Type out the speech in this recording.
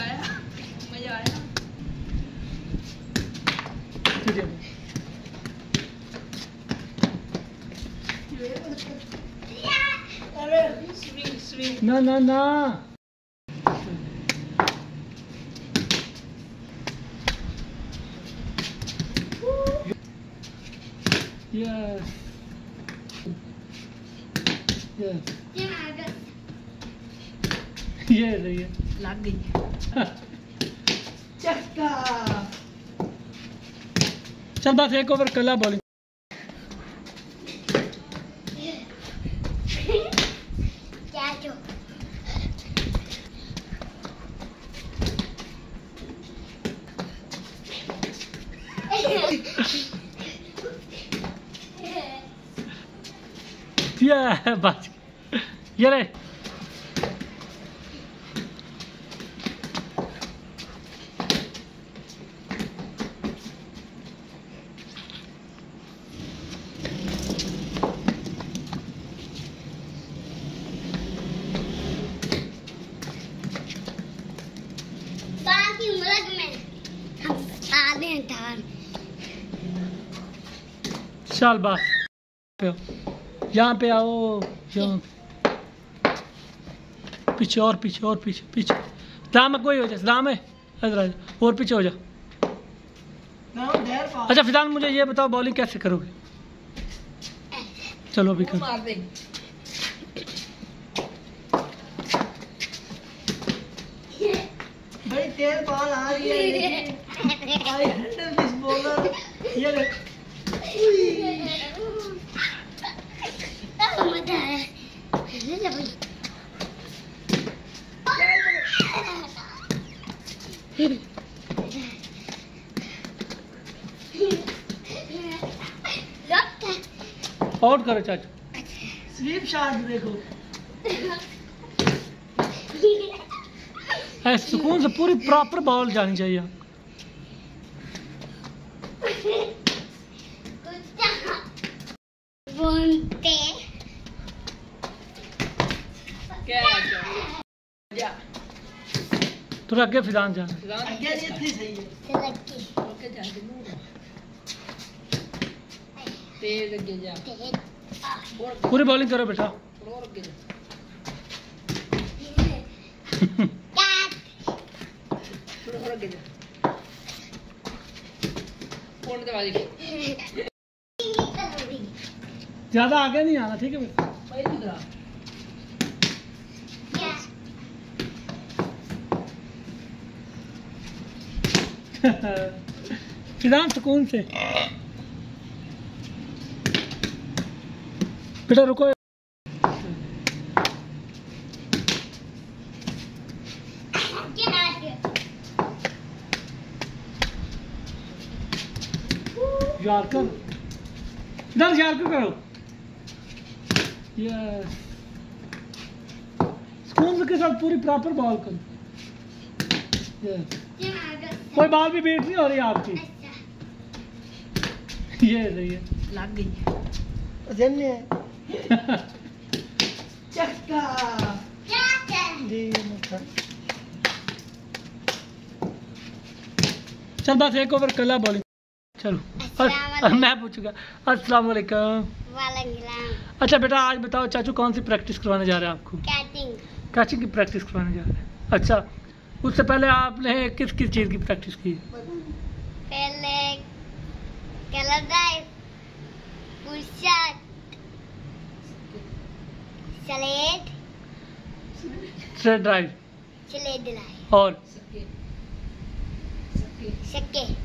आया मजा आया स्विंग स्विंग ना ना ना Yes. Yes. ये सही है। लग गई चक्का। चल बस एक ओवर कला बॉलिंग ये बस ये रे हैं धान चल बस यहाँ पे आओ यहाँ पे। पीछे और पीछे और पीछे पीछे राम कोई हो जा राम है और पीछे हो जा अच्छा फ़िलहाल मुझे ये बताओ बॉलिंग कैसे करोगे? चलो अभी करो। भाई तेल आ रही है। आउट करो चाचू। स्वीप शॉट देखो। सुकून से पूरी प्रॉपर बॉल जानी चाहिए। बोलते क्या जा। तो ये थी सही है। ओके जा दे तेज लगे जा। पूरी बॉलिंग करो बेटा। और लगे जा। थोड़ा लगे दे ज़्यादा आगे नहीं आना ठीक है भाई? सुकून से। बेटा रुको। यार्कर इधर यार्कर करो यस स्पून के साथ पूरी प्रॉपर बॉल करो यस कोई बॉल भी बीट नहीं हो रही आपकी ये सही है लग गई जन्ने चक्का जी मतलब चल बस एक ओवर कला बॉलिंग चलो और- मैं पूछूँगा अस्सलाम वालेकुम। अच्छा बेटा आज बताओ चाचू कौन सी प्रैक्टिस करवाने जा रहे हैं आपको? कैटिंग कैचिंग की प्रैक्टिस करवाने जा रहे हैं। अच्छा उससे पहले आपने किस किस चीज़ की प्रैक्टिस की? पहले cover drive straight drive straight drive और? सके। सके। सके।